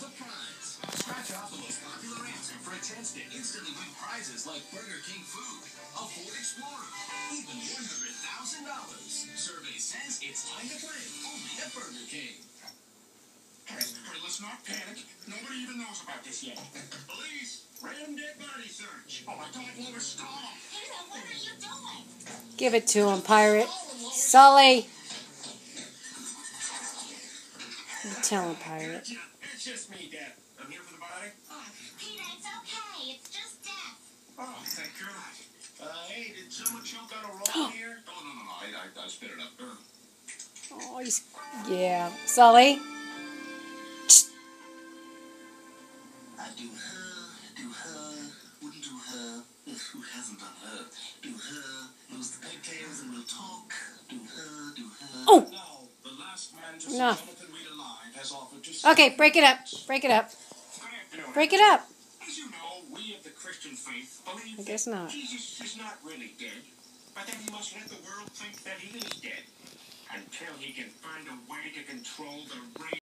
has a prize. Scratch off the most popular answer for a chance to instantly win prizes like Burger King food, a Ford Explorer, even $100,000. Survey says it's time to play only at Burger King. Hey, hey, let's not panic. Nobody even knows about this yet. Police, random dead body search. Oh, I don't want to stop. Peter, what are you doing? Give it to him, pirate. Sully. Tell him, pirate. It's just me, Dad. I'm here for the body. Oh, Peter, it's okay. It's just death. Oh, thank God. Uh, hey, did someone choke on a roll here? Oh, no, no, no. I, I, I spit it up. Uh, Oh, he's yeah. Sully. I do her, do her, wouldn't do her. If who hasn't done her? Do her, lose the pigtails and we'll talk. Do her, do her. Oh. now, the last man to No. Okay, break it up. Break it up. Break it up. As you know, we of the Christian faith believe I guess not. Jesus is not really dead, but that he must let the world think that he is dead until he can find a way to control the rain.